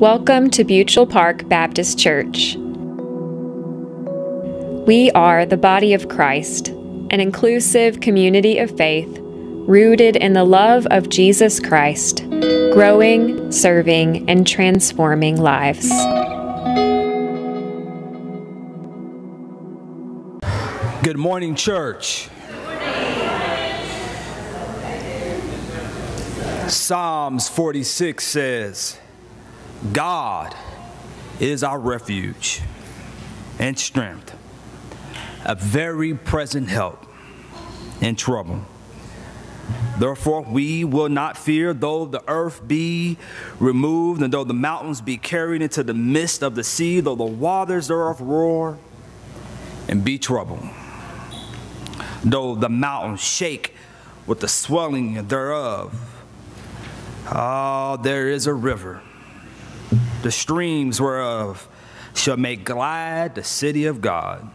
Welcome to Buechel Park Baptist Church. We are the body of Christ, an inclusive community of faith rooted in the love of Jesus Christ, growing, serving, and transforming lives. Good morning, church. Psalms 46 says, God is our refuge and strength, a very present help in trouble. Therefore, we will not fear, though the earth be removed, and though the mountains be carried into the midst of the sea, though the waters thereof roar and be troubled, though the mountains shake with the swelling thereof. Oh, there is a river the streams whereof shall make glad the city of God,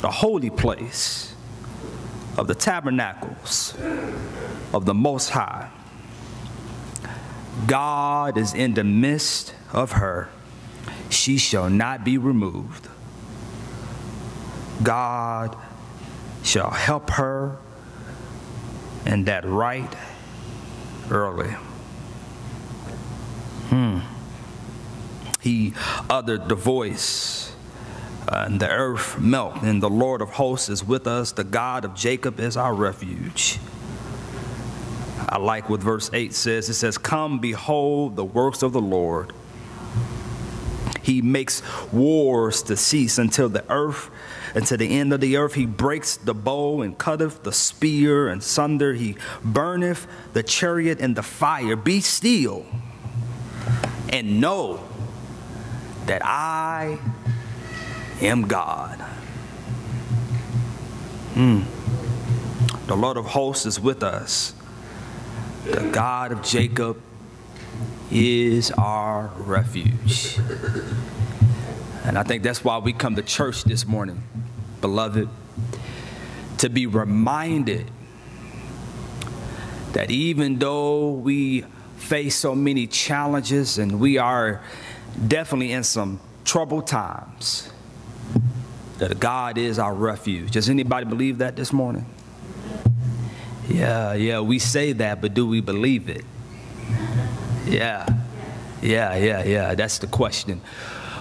the holy place of the tabernacles of the Most High. God is in the midst of her, she shall not be removed. God shall help her in that right early. Hmm. He uttered the voice, and the earth melt, and the Lord of hosts is with us. The God of Jacob is our refuge. I like what verse 8 says. It says, Come, behold the works of the Lord. He makes wars to cease until the earth, until the end of the earth. He breaks the bow and cutteth the spear and sunder. He burneth the chariot in the fire. Be still and know that I am God. Mm. The Lord of hosts is with us. The God of Jacob is our refuge. And I think that's why we come to church this morning, beloved, to be reminded that even though we face so many challenges and we are definitely in some troubled times, that God is our refuge. Does anybody believe that this morning? Yeah, yeah, we say that, but do we believe it? Yeah, yeah, yeah, yeah, that's the question.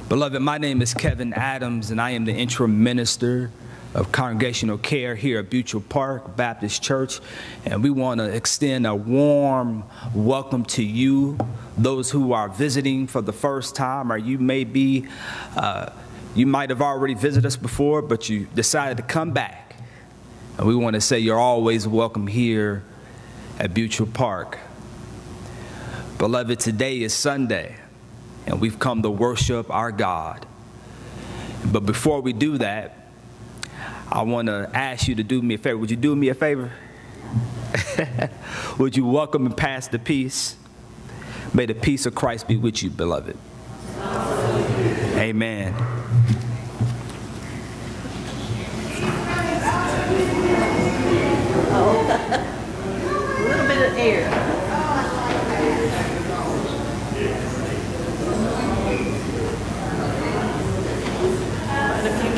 Beloved, my name is Kevin Adams, and I am the interim minister of congregational care here at Buechel Park Baptist Church. And we want to extend a warm welcome to you, those who are visiting for the first time, or you may be, uh, you might have already visited us before, but you decided to come back. And we want to say you're always welcome here at Buechel Park. Beloved, today is Sunday, and we've come to worship our God. But before we do that, I want to ask you to do me a favor. Would you do me a favor? Would you welcome and pass the peace? May the peace of Christ be with you, beloved. Amen. A little bit of air.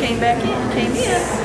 Came back in, came in.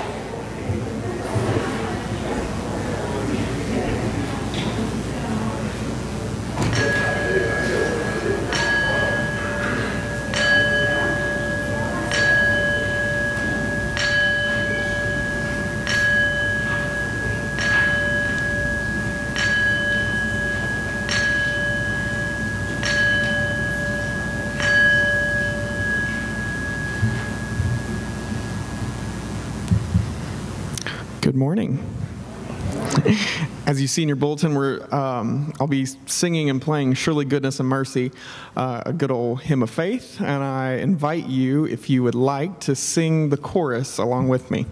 Good morning. As you see in your bulletin, we're, um, I'll be singing and playing Surely Goodness and Mercy, uh, a good old hymn of faith, and I invite you, if you would like, to sing the chorus along with me.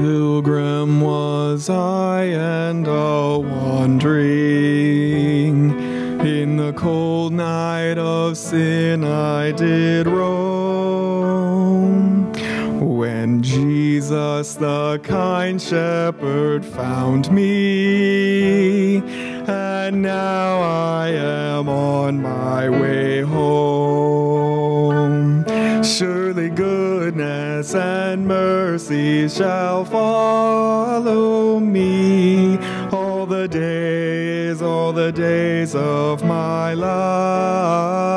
Pilgrim was I and a wandering. In the cold night of sin I did roam. Jesus, the kind shepherd, found me. And now I am on my way home. Surely goodness and mercy shall follow me all the days, all the days of my life.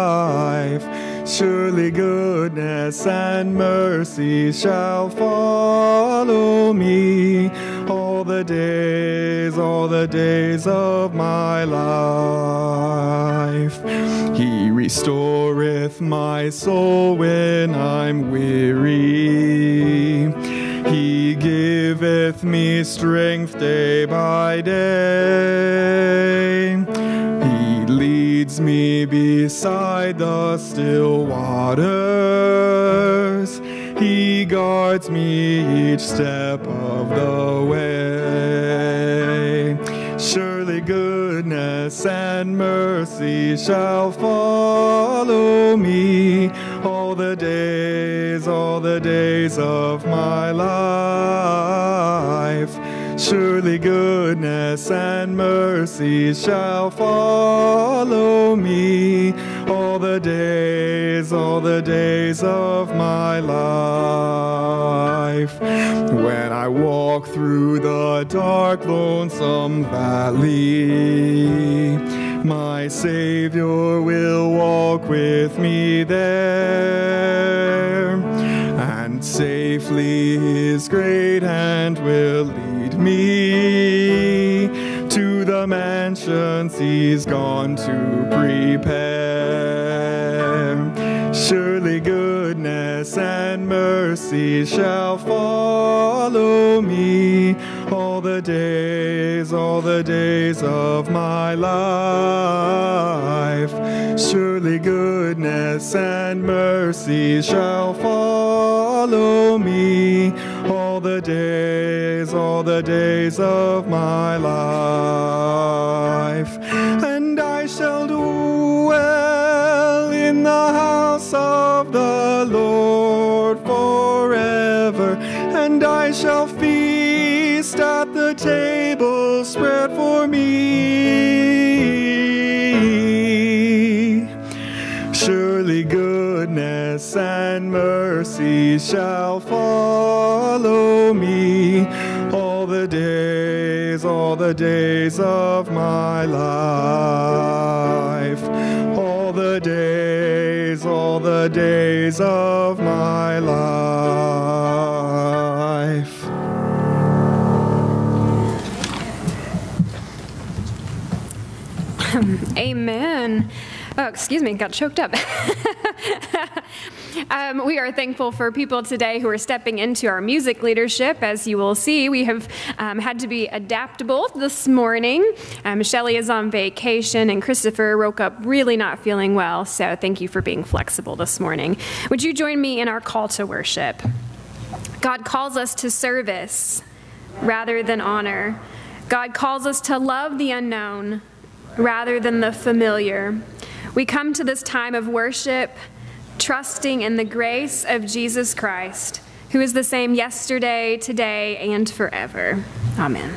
Surely goodness and mercy shall follow me all the days, all the days of my life. He restoreth my soul when I'm weary. He giveth me strength day by day. He leads me beside the still waters. He guards me each step of the way. Surely goodness and mercy shall follow me all the days, all the days of my life. Surely goodness and mercy shall follow me all the days, all the days of my life. When I walk through the dark, lonesome valley, my Savior will walk with me there, and safely His great hand will lead mansions He's gone to prepare. Surely goodness and mercy shall follow me all the days, all the days of my life. Surely goodness and mercy shall follow me all the days, all the days of my life. And I shall dwell in the house of the Lord forever, and I shall feast at the table spread for me. Surely goodness and mercy shall follow the days of my life. All the days, all the days of my life. Amen. Oh, excuse me, got choked up. um, we are thankful for people today who are stepping into our music leadership. As you will see, we have um, had to be adaptable this morning. Um, Shelly is on vacation, and Christopher woke up really not feeling well, so thank you for being flexible this morning. Would you join me in our call to worship? God calls us to service rather than honor. God calls us to love the unknown rather than the familiar. We come to this time of worship trusting in the grace of Jesus Christ, who is the same yesterday, today, and forever. Amen.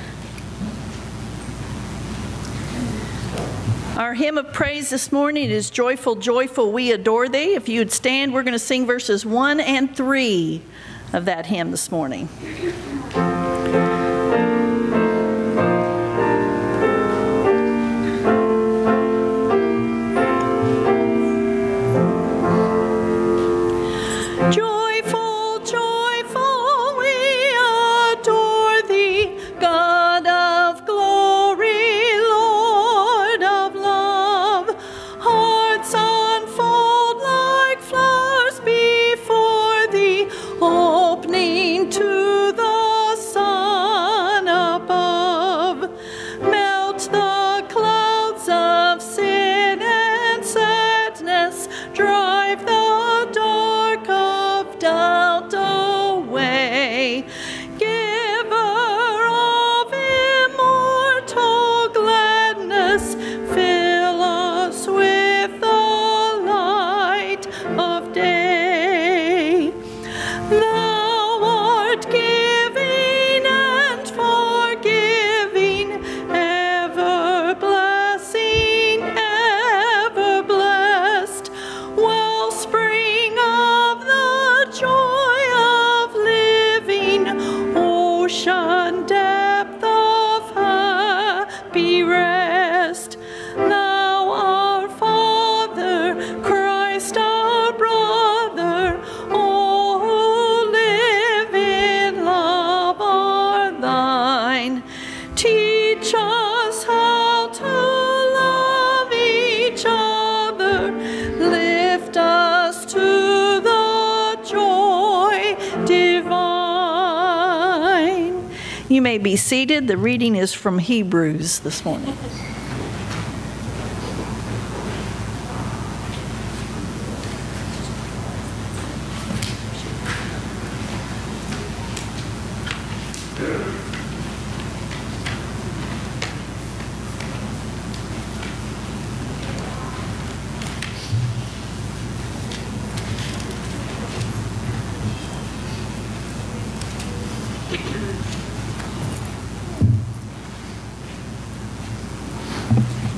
Our hymn of praise this morning is Joyful, Joyful, We Adore Thee. If you would stand, we're going to sing verses 1 and 3 of that hymn this morning. ocean. Be seated. The reading is from Hebrews this morning.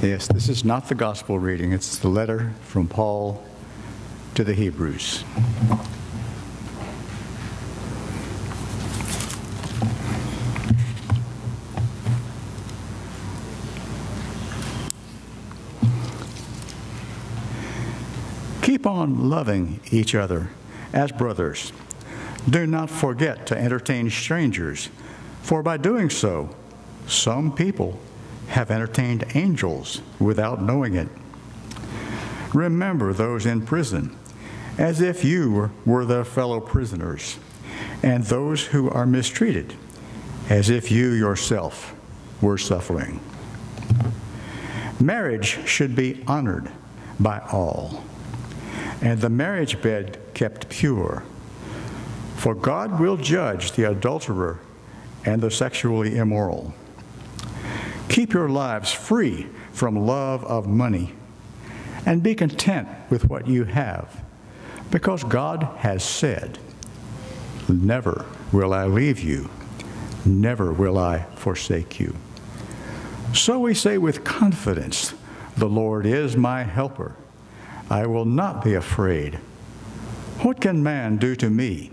Yes, this is not the gospel reading, it's the letter from Paul to the Hebrews. Keep on loving each other as brothers. Do not forget to entertain strangers, for by doing so, some people have entertained angels without knowing it. Remember those in prison, as if you were their fellow prisoners, and those who are mistreated, as if you yourself were suffering. Marriage should be honored by all, and the marriage bed kept pure. For God will judge the adulterer and the sexually immoral. Keep your lives free from love of money and be content with what you have, because God has said, Never will I leave you, never will I forsake you. So we say with confidence, The Lord is my helper. I will not be afraid. What can man do to me?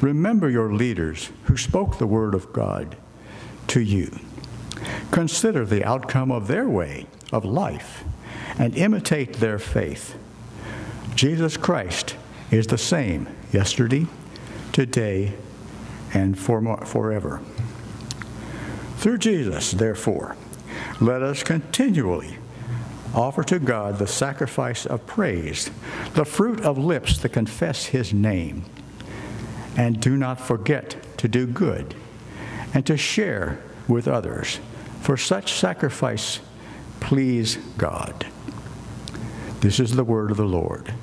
Remember your leaders who spoke the word of God to you. Consider the outcome of their way of life and imitate their faith. Jesus Christ is the same yesterday, today, and for forever. Through Jesus, therefore, let us continually offer to God the sacrifice of praise, the fruit of lips that confess his name. And do not forget to do good and to share with others for such sacrifice please God. This is the word of the Lord.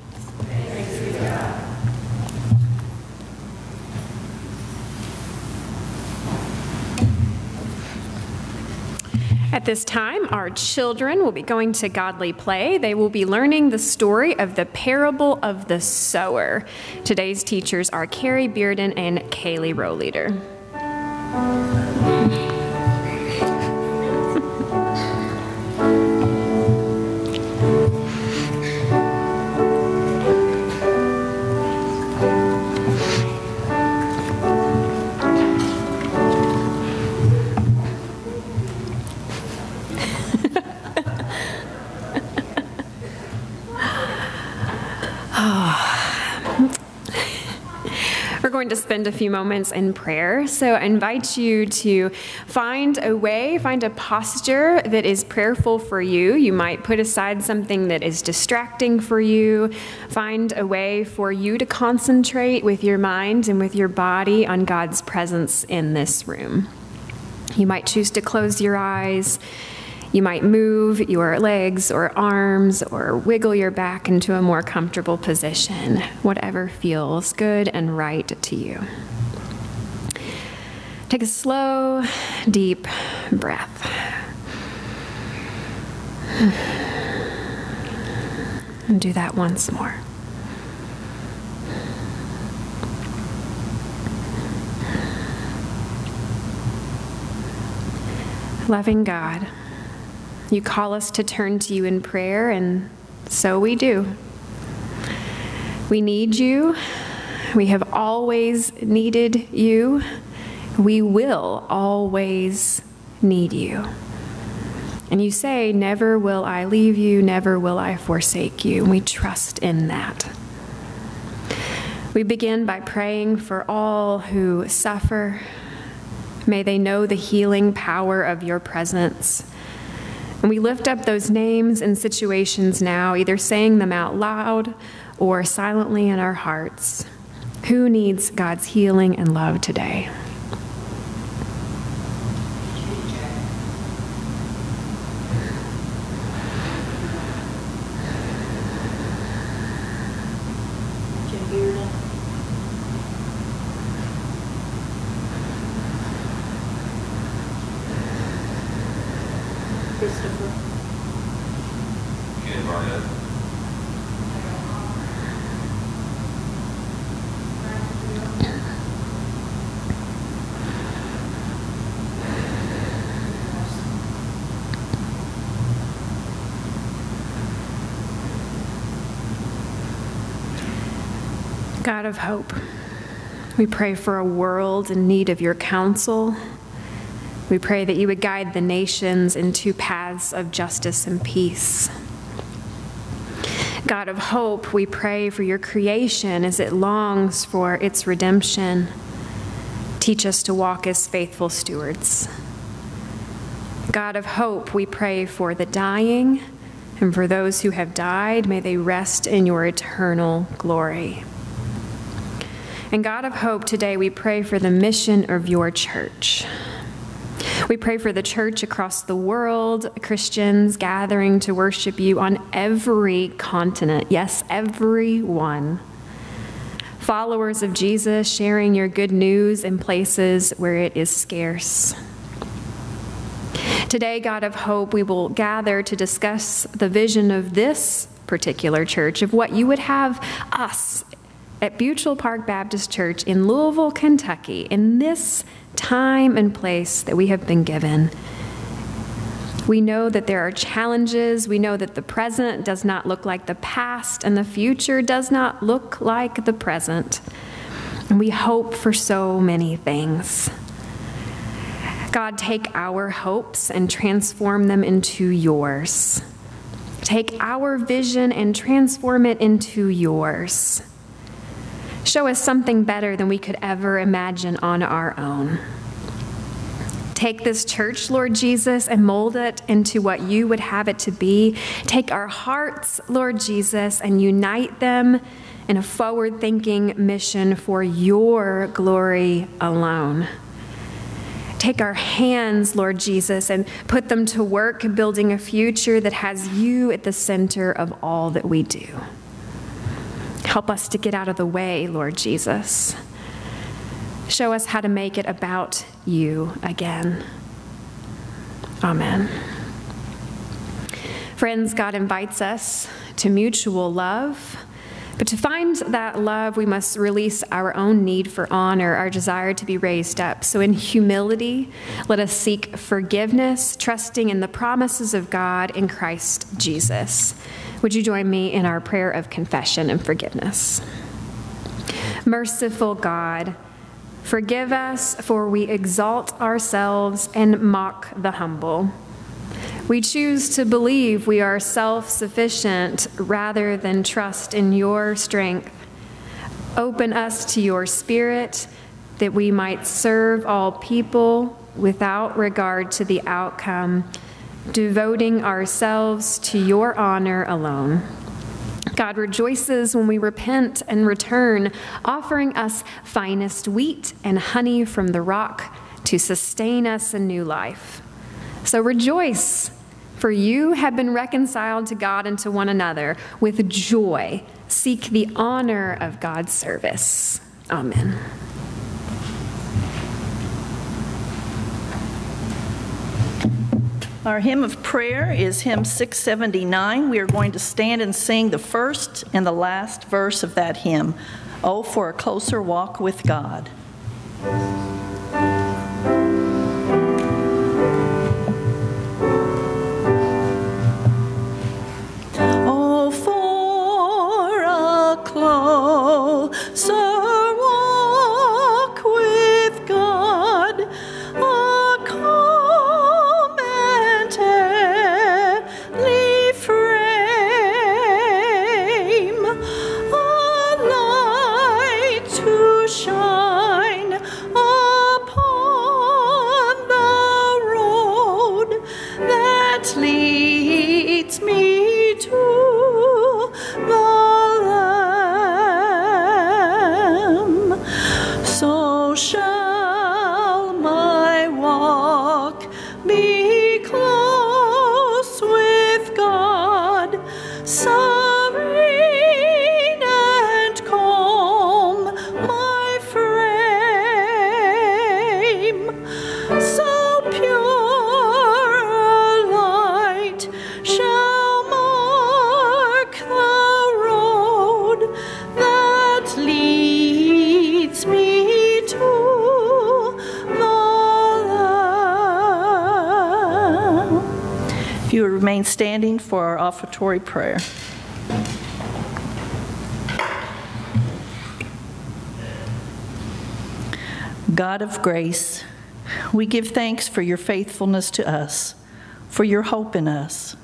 At this time, our children will be going to Godly Play. They will be learning the story of the parable of the sower. Today's teachers are Carrie Bearden and Kaylee Rowleader. Spend a few moments in prayer. So I invite you to find a way, find a posture that is prayerful for you. You might put aside something that is distracting for you. Find a way for you to concentrate with your mind and with your body on God's presence in this room. You might choose to close your eyes you might move your legs or arms or wiggle your back into a more comfortable position, whatever feels good and right to you. Take a slow, deep breath. And do that once more. Loving God. You call us to turn to you in prayer, and so we do. We need you. We have always needed you. We will always need you. And you say, Never will I leave you, never will I forsake you. And we trust in that. We begin by praying for all who suffer. May they know the healing power of your presence. And we lift up those names and situations now, either saying them out loud or silently in our hearts. Who needs God's healing and love today? Christopher. Ken Barnett. God of hope, we pray for a world in need of your counsel we pray that you would guide the nations into paths of justice and peace. God of hope, we pray for your creation as it longs for its redemption. Teach us to walk as faithful stewards. God of hope, we pray for the dying and for those who have died. May they rest in your eternal glory. And God of hope, today we pray for the mission of your church. We pray for the church across the world, Christians gathering to worship you on every continent. Yes, every one. Followers of Jesus sharing your good news in places where it is scarce. Today, God of hope, we will gather to discuss the vision of this particular church, of what you would have us at Buechel Park Baptist Church in Louisville, Kentucky, in this time and place that we have been given. We know that there are challenges. We know that the present does not look like the past, and the future does not look like the present. And we hope for so many things. God, take our hopes and transform them into yours. Take our vision and transform it into yours. Show us something better than we could ever imagine on our own. Take this church, Lord Jesus, and mold it into what you would have it to be. Take our hearts, Lord Jesus, and unite them in a forward thinking mission for your glory alone. Take our hands, Lord Jesus, and put them to work building a future that has you at the center of all that we do. Help us to get out of the way, Lord Jesus. Show us how to make it about you again. Amen. Friends, God invites us to mutual love. But to find that love, we must release our own need for honor, our desire to be raised up. So, in humility, let us seek forgiveness, trusting in the promises of God in Christ Jesus. Would you join me in our prayer of confession and forgiveness? Merciful God, forgive us, for we exalt ourselves and mock the humble. We choose to believe we are self sufficient rather than trust in your strength. Open us to your spirit that we might serve all people without regard to the outcome devoting ourselves to your honor alone. God rejoices when we repent and return, offering us finest wheat and honey from the rock to sustain us in new life. So rejoice, for you have been reconciled to God and to one another. With joy, seek the honor of God's service. Amen. Our hymn of prayer is hymn 679. We are going to stand and sing the first and the last verse of that hymn. Oh, for a closer walk with God. Oh, for a closer offertory prayer. God of grace, we give thanks for your faithfulness to us, for your hope in us.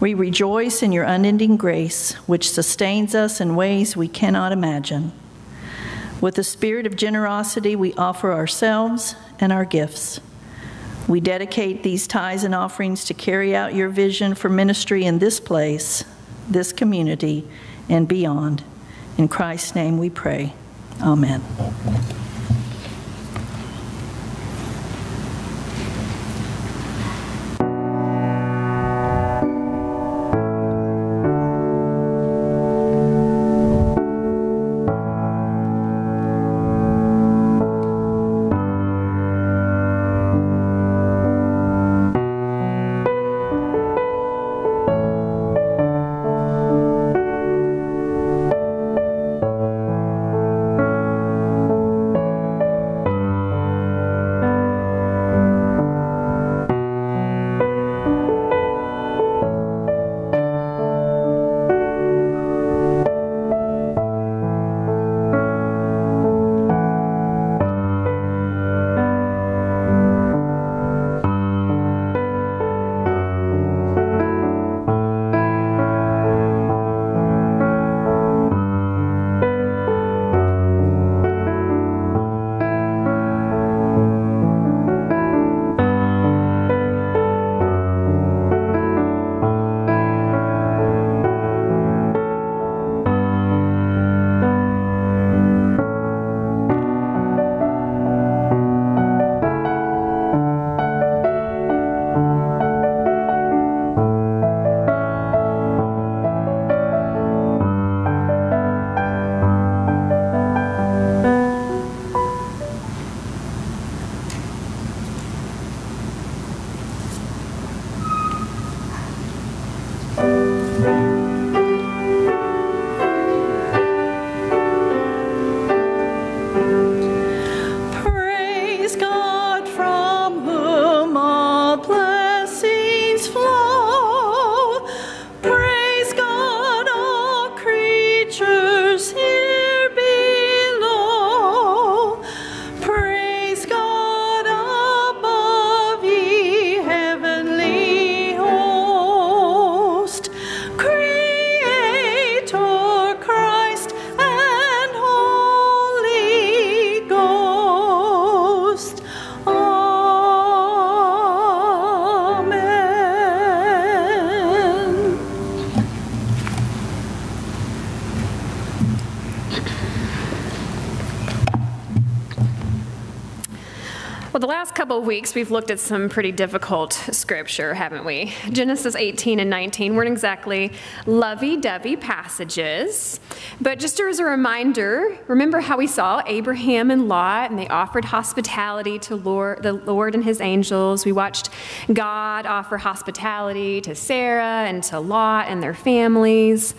We rejoice in your unending grace, which sustains us in ways we cannot imagine. With a spirit of generosity, we offer ourselves and our gifts. We dedicate these tithes and offerings to carry out your vision for ministry in this place, this community, and beyond. In Christ's name we pray. Amen. Weeks, we've looked at some pretty difficult scripture, haven't we? Genesis 18 and 19 weren't exactly lovey dovey passages. But just as a reminder, remember how we saw Abraham and Lot, and they offered hospitality to Lord, the Lord and his angels. We watched God offer hospitality to Sarah and to Lot and their families.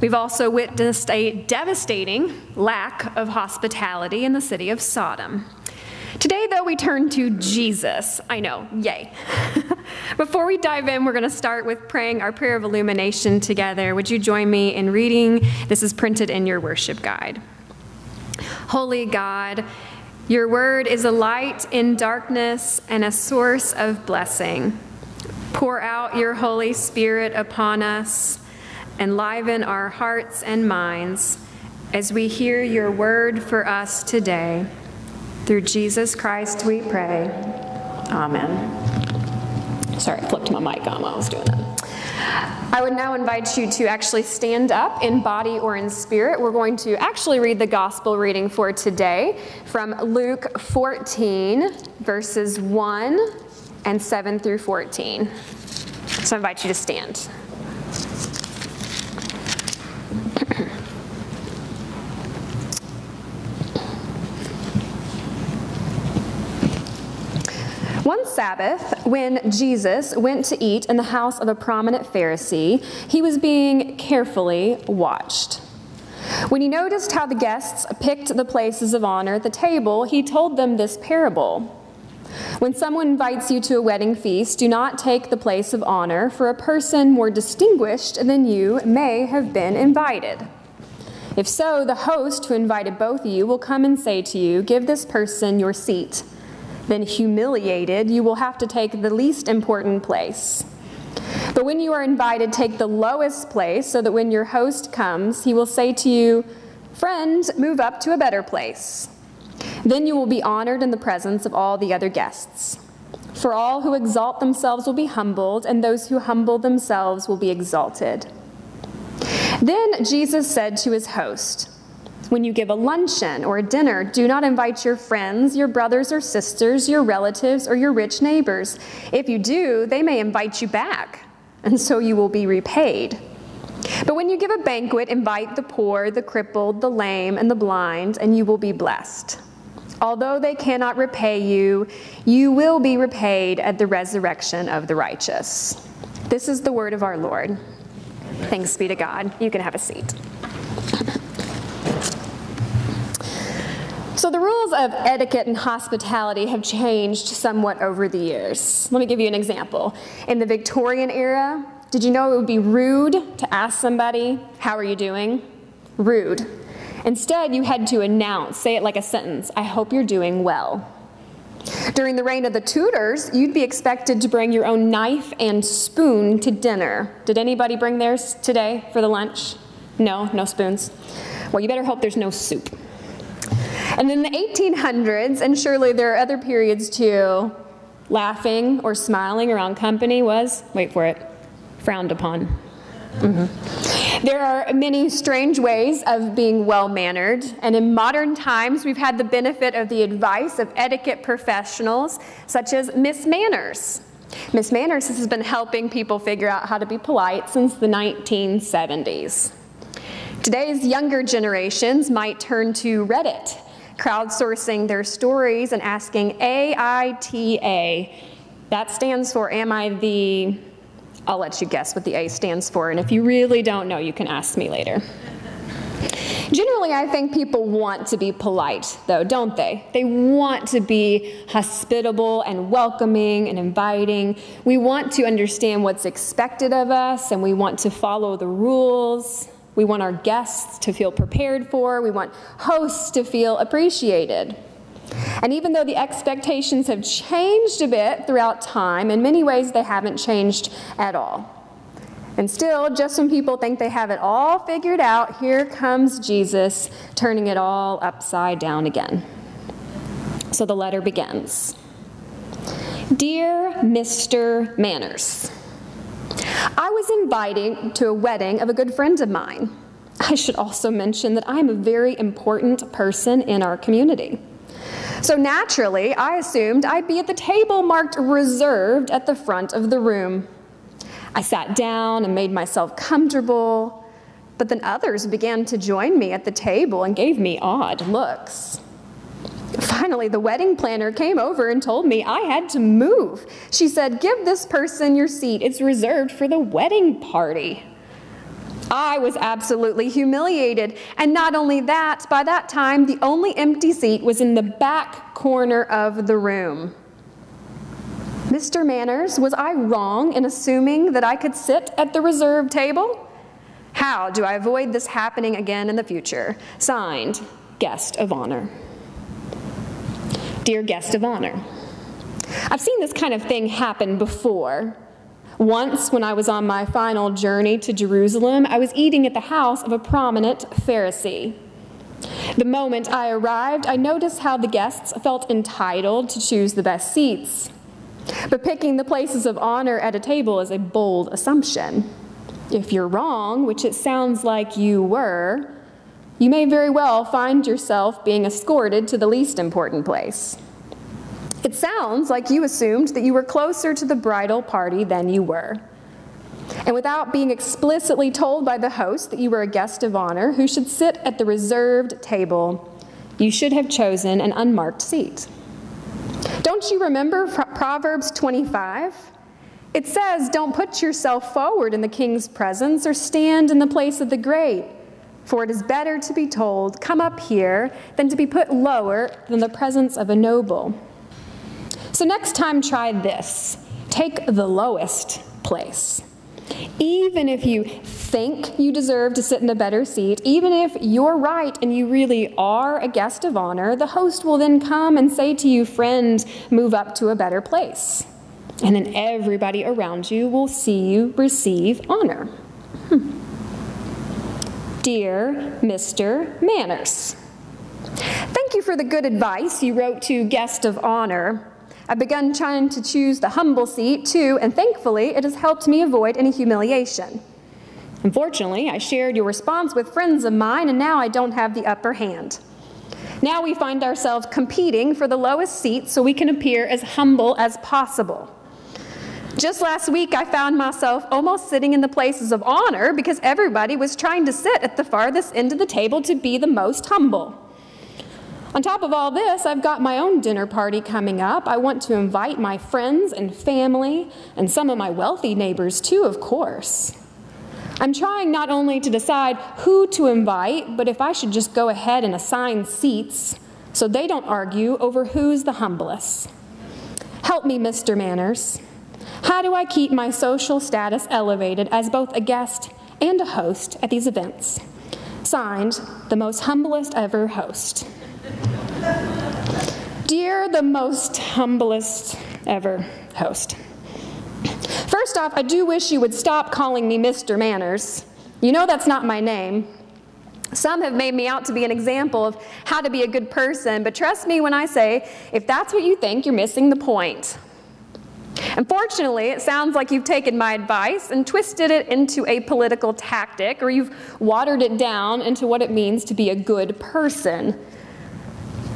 We've also witnessed a devastating lack of hospitality in the city of Sodom. Today, though, we turn to Jesus. I know, yay. Before we dive in, we're going to start with praying our prayer of illumination together. Would you join me in reading? This is printed in your worship guide. Holy God, your word is a light in darkness and a source of blessing. Pour out your Holy Spirit upon us, enliven our hearts and minds as we hear your word for us today. Through Jesus Christ we pray. Amen. Sorry, I flipped my mic on while I was doing that. I would now invite you to actually stand up in body or in spirit. We're going to actually read the gospel reading for today from Luke 14, verses 1 and 7 through 14. So I invite you to stand. One Sabbath, when Jesus went to eat in the house of a prominent Pharisee, he was being carefully watched. When he noticed how the guests picked the places of honor at the table, he told them this parable. When someone invites you to a wedding feast, do not take the place of honor, for a person more distinguished than you may have been invited. If so, the host who invited both of you will come and say to you, Give this person your seat. Then, humiliated, you will have to take the least important place. But when you are invited, take the lowest place so that when your host comes, he will say to you, Friend, move up to a better place. Then you will be honored in the presence of all the other guests. For all who exalt themselves will be humbled, and those who humble themselves will be exalted. Then Jesus said to his host, When you give a luncheon or a dinner, do not invite your friends, your brothers or sisters, your relatives, or your rich neighbors. If you do, they may invite you back, and so you will be repaid. But when you give a banquet, invite the poor, the crippled, the lame, and the blind, and you will be blessed. Although they cannot repay you, you will be repaid at the resurrection of the righteous. This is the word of our Lord. Thanks be to God. You can have a seat. So, the rules of etiquette and hospitality have changed somewhat over the years. Let me give you an example. In the Victorian era, did you know it would be rude to ask somebody, How are you doing? Rude. Instead, you had to announce, say it like a sentence I hope you're doing well. During the reign of the Tudors, you'd be expected to bring your own knife and spoon to dinner. Did anybody bring theirs today for the lunch? No, no spoons. Well, you better hope there's no soup. And in the 1800s, and surely there are other periods too, laughing or smiling around company was, wait for it, frowned upon. Mm-hmm. There are many strange ways of being well mannered, and in modern times, we've had the benefit of the advice of etiquette professionals such as Miss Manners. Miss Manners has been helping people figure out how to be polite since the 1970s. Today's younger generations might turn to Reddit, crowdsourcing their stories and asking AITA. That stands for Am I the I'll let you guess what the A stands for, and if you really don't know, you can ask me later. Generally, I think people want to be polite, though, don't they? They want to be hospitable and welcoming and inviting. We want to understand what's expected of us, and we want to follow the rules. We want our guests to feel prepared for. We want hosts to feel appreciated. And even though the expectations have changed a bit throughout time, in many ways they haven't changed at all. And still, just when people think they have it all figured out, here comes Jesus turning it all upside down again. So the letter begins Dear Mr. Manners, I was invited to a wedding of a good friend of mine. I should also mention that I am a very important person in our community. So naturally, I assumed I'd be at the table marked reserved at the front of the room. I sat down and made myself comfortable, but then others began to join me at the table and gave me odd looks. Finally, the wedding planner came over and told me I had to move. She said, Give this person your seat, it's reserved for the wedding party. I was absolutely humiliated. And not only that, by that time, the only empty seat was in the back corner of the room. Mr. Manners, was I wrong in assuming that I could sit at the reserved table? How do I avoid this happening again in the future? Signed, Guest of Honor. Dear Guest of Honor, I've seen this kind of thing happen before. Once, when I was on my final journey to Jerusalem, I was eating at the house of a prominent Pharisee. The moment I arrived, I noticed how the guests felt entitled to choose the best seats. But picking the places of honor at a table is a bold assumption. If you're wrong, which it sounds like you were, you may very well find yourself being escorted to the least important place. It sounds like you assumed that you were closer to the bridal party than you were. And without being explicitly told by the host that you were a guest of honor who should sit at the reserved table, you should have chosen an unmarked seat. Don't you remember Proverbs 25? It says, Don't put yourself forward in the king's presence or stand in the place of the great. For it is better to be told, Come up here, than to be put lower than the presence of a noble. So next time, try this. Take the lowest place. Even if you think you deserve to sit in a better seat, even if you're right and you really are a guest of honor, the host will then come and say to you, Friend, move up to a better place. And then everybody around you will see you receive honor. Hmm. Dear Mr. Manners, Thank you for the good advice you wrote to guest of honor. I've begun trying to choose the humble seat too, and thankfully it has helped me avoid any humiliation. Unfortunately, I shared your response with friends of mine, and now I don't have the upper hand. Now we find ourselves competing for the lowest seat so we can appear as humble as possible. Just last week, I found myself almost sitting in the places of honor because everybody was trying to sit at the farthest end of the table to be the most humble. On top of all this, I've got my own dinner party coming up. I want to invite my friends and family, and some of my wealthy neighbors too, of course. I'm trying not only to decide who to invite, but if I should just go ahead and assign seats so they don't argue over who's the humblest. Help me, Mr. Manners. How do I keep my social status elevated as both a guest and a host at these events? Signed, the most humblest ever host. Dear the most humblest ever host. First off, I do wish you would stop calling me Mr. Manners. You know that's not my name. Some have made me out to be an example of how to be a good person, but trust me when I say, if that's what you think, you're missing the point. Unfortunately, it sounds like you've taken my advice and twisted it into a political tactic, or you've watered it down into what it means to be a good person.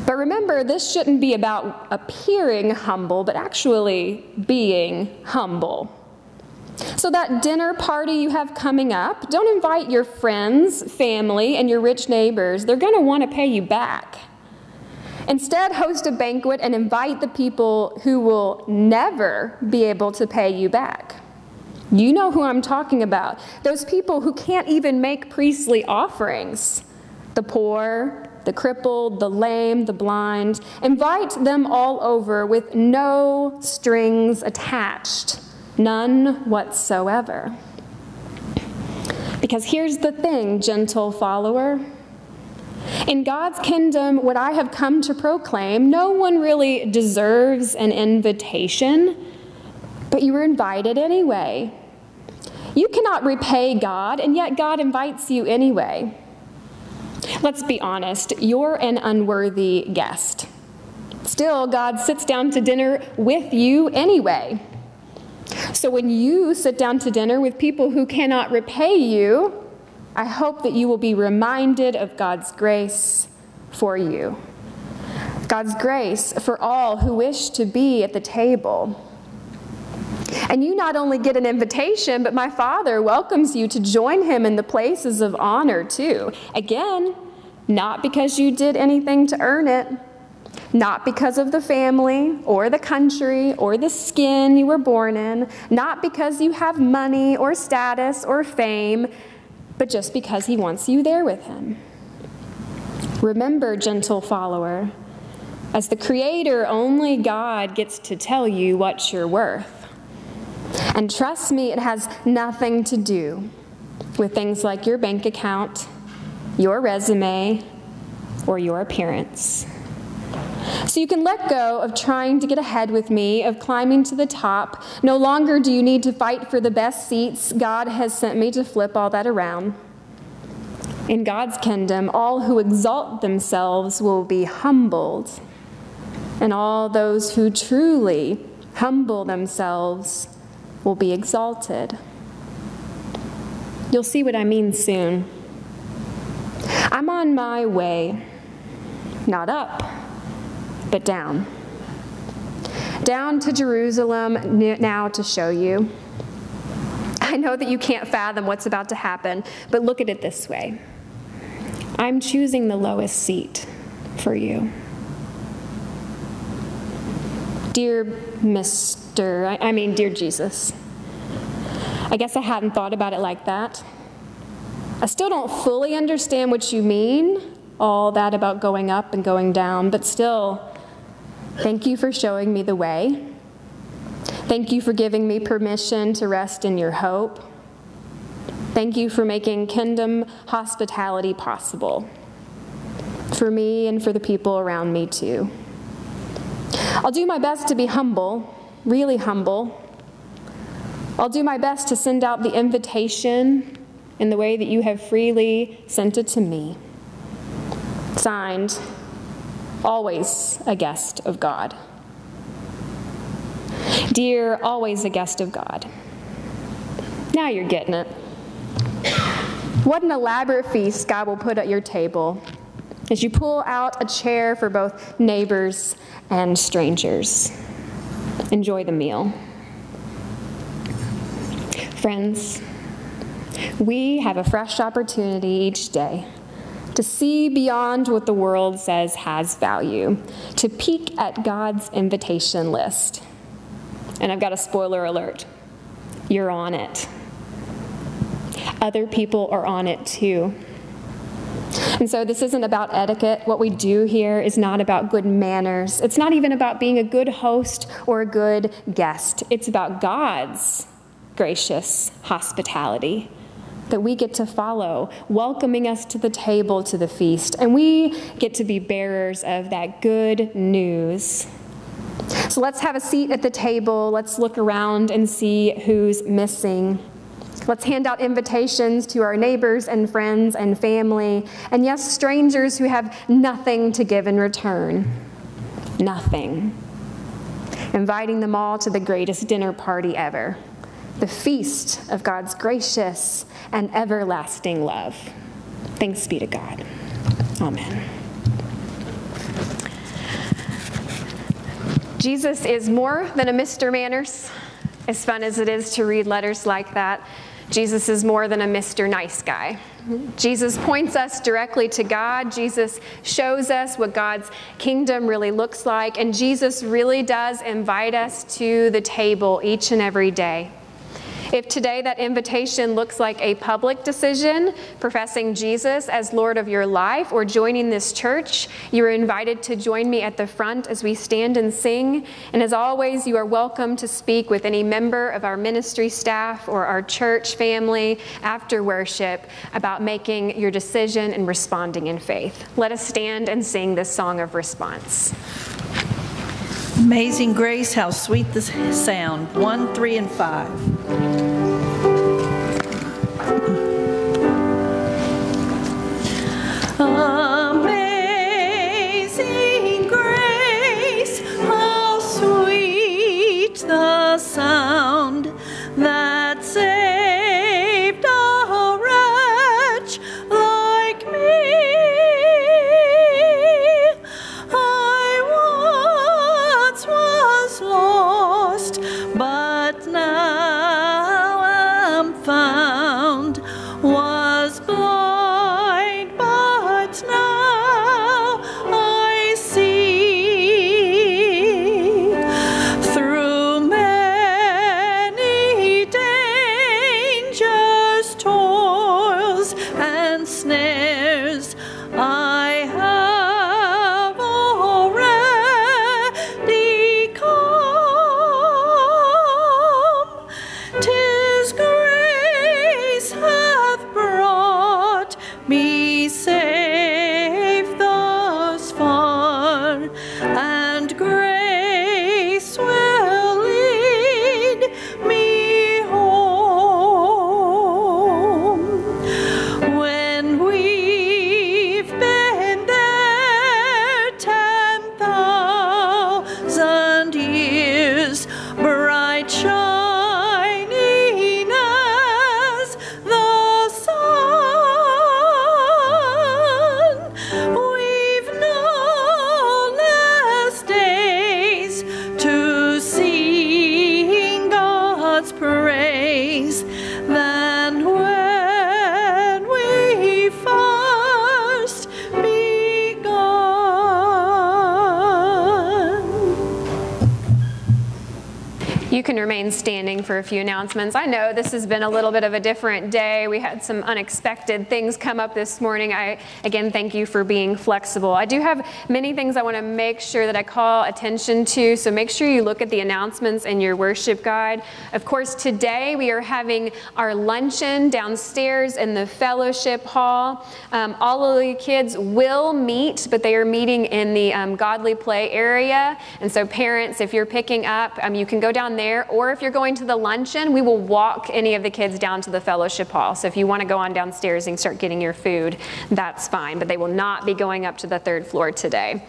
But remember, this shouldn't be about appearing humble, but actually being humble. So, that dinner party you have coming up, don't invite your friends, family, and your rich neighbors. They're going to want to pay you back. Instead, host a banquet and invite the people who will never be able to pay you back. You know who I'm talking about. Those people who can't even make priestly offerings the poor, the crippled, the lame, the blind. Invite them all over with no strings attached, none whatsoever. Because here's the thing, gentle follower. In God's kingdom, what I have come to proclaim, no one really deserves an invitation, but you were invited anyway. You cannot repay God, and yet God invites you anyway. Let's be honest, you're an unworthy guest. Still, God sits down to dinner with you anyway. So when you sit down to dinner with people who cannot repay you, I hope that you will be reminded of God's grace for you. God's grace for all who wish to be at the table. And you not only get an invitation, but my Father welcomes you to join him in the places of honor too. Again, not because you did anything to earn it, not because of the family or the country or the skin you were born in, not because you have money or status or fame, but just because he wants you there with him. Remember, gentle follower, as the Creator, only God gets to tell you what you're worth. And trust me, it has nothing to do with things like your bank account, your resume, or your appearance. So you can let go of trying to get ahead with me, of climbing to the top. No longer do you need to fight for the best seats. God has sent me to flip all that around. In God's kingdom, all who exalt themselves will be humbled, and all those who truly humble themselves will be exalted. You'll see what I mean soon. I'm on my way, not up, but down. Down to Jerusalem now to show you. I know that you can't fathom what's about to happen, but look at it this way I'm choosing the lowest seat for you. Dear Mr., I, I mean, dear Jesus, I guess I hadn't thought about it like that. I still don't fully understand what you mean, all that about going up and going down, but still, thank you for showing me the way. Thank you for giving me permission to rest in your hope. Thank you for making kingdom hospitality possible for me and for the people around me, too. I'll do my best to be humble, really humble. I'll do my best to send out the invitation in the way that you have freely sent it to me. Signed, always a guest of God. Dear, always a guest of God. Now you're getting it. What an elaborate feast God will put at your table as you pull out a chair for both neighbors and strangers. Enjoy the meal. Friends, we have a fresh opportunity each day to see beyond what the world says has value, to peek at God's invitation list. And I've got a spoiler alert you're on it. Other people are on it too. And so this isn't about etiquette. What we do here is not about good manners. It's not even about being a good host or a good guest. It's about God's gracious hospitality that we get to follow, welcoming us to the table, to the feast. And we get to be bearers of that good news. So let's have a seat at the table. Let's look around and see who's missing. Let's hand out invitations to our neighbors and friends and family, and yes, strangers who have nothing to give in return. Nothing. Inviting them all to the greatest dinner party ever the feast of God's gracious and everlasting love. Thanks be to God. Amen. Jesus is more than a Mr. Manners. As fun as it is to read letters like that, Jesus is more than a Mr. Nice Guy. Jesus points us directly to God. Jesus shows us what God's kingdom really looks like. And Jesus really does invite us to the table each and every day. If today that invitation looks like a public decision, professing Jesus as Lord of your life, or joining this church, you are invited to join me at the front as we stand and sing. And as always, you are welcome to speak with any member of our ministry staff or our church family after worship about making your decision and responding in faith. Let us stand and sing this song of response. Amazing grace, how sweet the sound. One, three, and five. Amazing grace, how sweet the sound that can remain standing for a few announcements. I know this has been a little bit of a different day. We had some unexpected things come up this morning. I, again, thank you for being flexible. I do have many things I want to make sure that I call attention to, so make sure you look at the announcements in your worship guide. Of course, today we are having our luncheon downstairs in the fellowship hall. Um, all of the kids will meet, but they are meeting in the um, godly play area. And so, parents, if you're picking up, um, you can go down there there, or if you're going to the luncheon, we will walk any of the kids down to the fellowship hall. So if you want to go on downstairs and start getting your food, that's fine, but they will not be going up to the third floor today.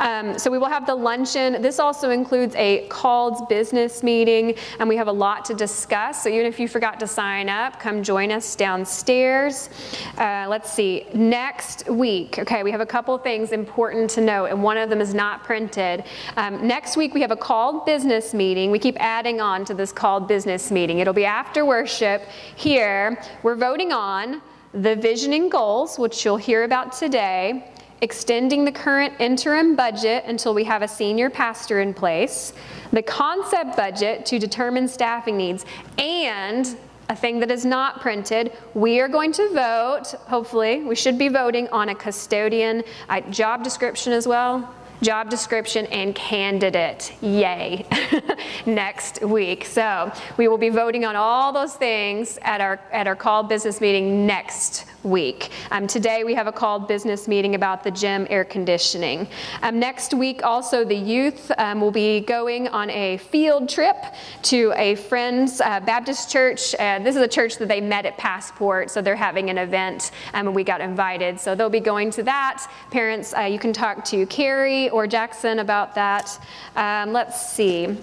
Um, so we will have the luncheon. This also includes a called business meeting, and we have a lot to discuss. So even if you forgot to sign up, come join us downstairs. Uh, let's see, next week, okay, we have a couple things important to note, and one of them is not printed. Um, next week, we have a called business meeting. We keep adding adding on to this called business meeting. It'll be after worship. Here, we're voting on the vision and goals, which you'll hear about today, extending the current interim budget until we have a senior pastor in place, the concept budget to determine staffing needs, and a thing that is not printed. We are going to vote, hopefully, we should be voting on a custodian uh, job description as well job description and candidate. Yay. Next week. So we will be voting on all those things at our, at our call business meeting next week. Um, today we have a called business meeting about the gym air conditioning. Um, next week also the youth um, will be going on a field trip to a friend's uh, Baptist church. Uh, this is a church that they met at Passport, so they're having an event um, and we got invited. So they'll be going to that. Parents, uh, you can talk to Carrie or Jackson about that. Um, let's see.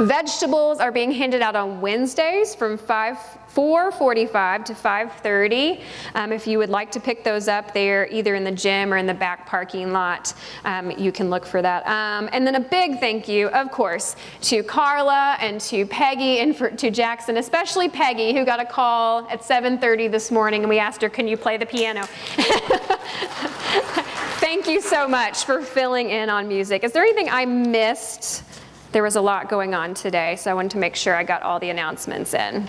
Vegetables are being handed out on Wednesdays from 5 4.45 to 5.30. Um, if you would like to pick those up, they're either in the gym or in the back parking lot. Um, you can look for that. Um, and then a big thank you, of course, to Carla and to Peggy and for, to Jackson, especially Peggy, who got a call at 7.30 this morning and we asked her, can you play the piano? thank you so much for filling in on music. Is there anything I missed? There was a lot going on today, so I wanted to make sure I got all the announcements in.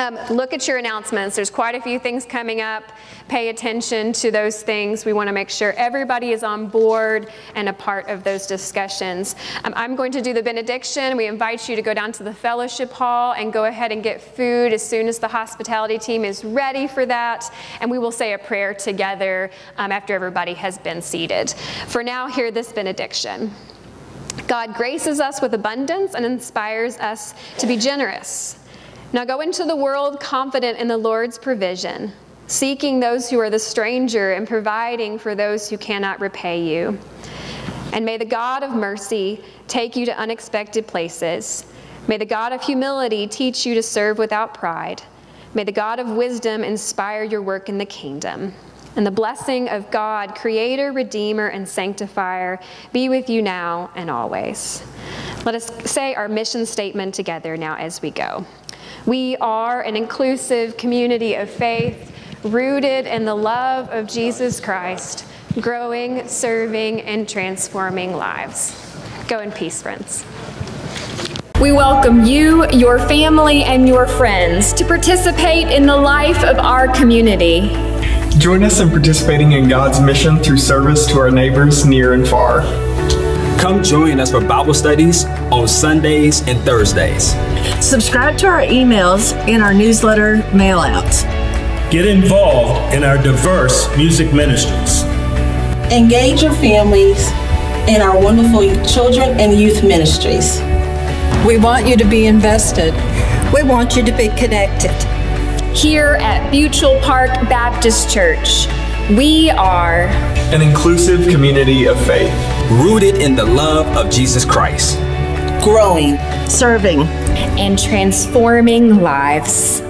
Um, look at your announcements. There's quite a few things coming up. Pay attention to those things. We want to make sure everybody is on board and a part of those discussions. Um, I'm going to do the benediction. We invite you to go down to the fellowship hall and go ahead and get food as soon as the hospitality team is ready for that. And we will say a prayer together um, after everybody has been seated. For now, hear this benediction. God graces us with abundance and inspires us to be generous. Now go into the world confident in the Lord's provision, seeking those who are the stranger and providing for those who cannot repay you. And may the God of mercy take you to unexpected places. May the God of humility teach you to serve without pride. May the God of wisdom inspire your work in the kingdom. And the blessing of God, Creator, Redeemer, and Sanctifier, be with you now and always. Let us say our mission statement together now as we go. We are an inclusive community of faith rooted in the love of Jesus Christ, growing, serving, and transforming lives. Go in peace, friends. We welcome you, your family, and your friends to participate in the life of our community. Join us in participating in God's mission through service to our neighbors near and far. Come join us for Bible studies on Sundays and Thursdays. Subscribe to our emails and our newsletter mailouts. Get involved in our diverse music ministries. Engage your families in our wonderful children and youth ministries. We want you to be invested. We want you to be connected. Here at Buechel Park Baptist Church, we are an inclusive community of faith rooted in the love of Jesus Christ, growing, serving, and transforming lives.